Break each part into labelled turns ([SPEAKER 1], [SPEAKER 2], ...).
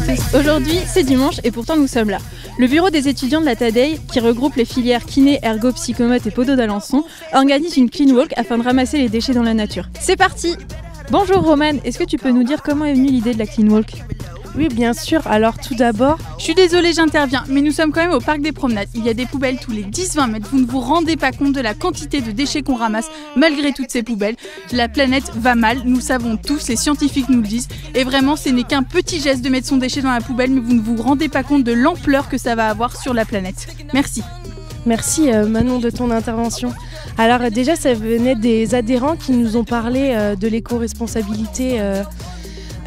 [SPEAKER 1] tous. Aujourd'hui, c'est dimanche et pourtant nous sommes là. Le bureau des étudiants de la TADEI, qui regroupe les filières kiné, ergo, psychomote et podo d'Alençon, organise une clean walk afin de ramasser les déchets dans la nature. C'est parti Bonjour Romane, est-ce que tu peux nous dire comment est venue l'idée de la clean walk?
[SPEAKER 2] Oui, bien sûr. Alors tout d'abord,
[SPEAKER 3] je suis désolée, j'interviens, mais nous sommes quand même au parc des promenades. Il y a des poubelles tous les 10-20 mètres. Vous ne vous rendez pas compte de la quantité de déchets qu'on ramasse malgré toutes ces poubelles. La planète va mal, nous le savons tous, les scientifiques nous le disent. Et vraiment, ce n'est qu'un petit geste de mettre son déchet dans la poubelle, mais vous ne vous rendez pas compte de l'ampleur que ça va avoir sur la planète. Merci.
[SPEAKER 2] Merci euh, Manon de ton intervention. Alors déjà, ça venait des adhérents qui nous ont parlé euh, de l'éco-responsabilité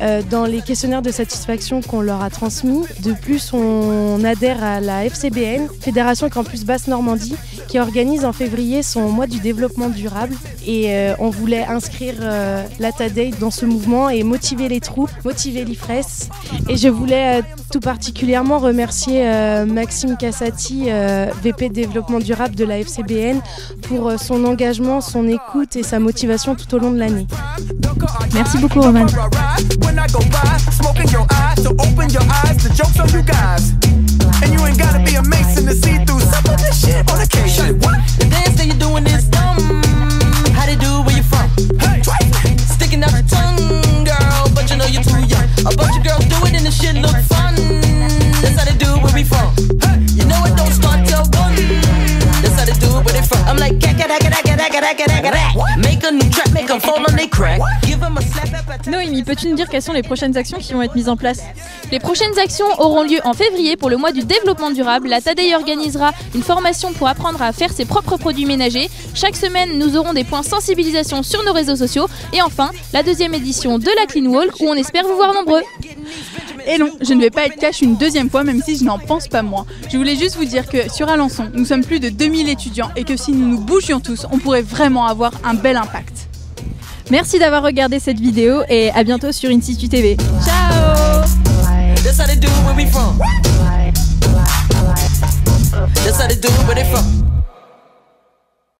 [SPEAKER 2] euh, euh, dans les questionnaires de satisfaction qu'on leur a transmis. De plus, on adhère à la FCBN, Fédération Campus Basse Normandie, qui organise en février son mois du développement durable. Et euh, on voulait inscrire euh, la dans ce mouvement et motiver les troupes, motiver l'IFRES. Et je voulais tout particulièrement remercier Maxime Cassati, VP développement durable de la FCBN, pour son engagement, son écoute et sa motivation tout au long de l'année.
[SPEAKER 1] Merci beaucoup, Roman. A Noémie, peux-tu nous dire quelles sont les prochaines actions qui vont être mises en place?
[SPEAKER 4] Les prochaines actions auront lieu en février pour le mois du développement durable. La TADEI organisera une formation pour apprendre à faire ses propres produits ménagers. Chaque semaine, nous aurons des points sensibilisation sur nos réseaux sociaux. Et enfin, la deuxième édition de la Clean Walk où on espère vous voir nombreux.
[SPEAKER 3] Et non, je ne vais pas être cash une deuxième fois, même si je n'en pense pas moins. Je voulais juste vous dire que sur Alençon, nous sommes plus de 2000 étudiants et que si nous nous bougions tous, on pourrait vraiment avoir un bel impact.
[SPEAKER 1] Merci d'avoir regardé cette vidéo et à bientôt sur InSitu TV. Ciao That's how they do where we from. That's how they do where they from.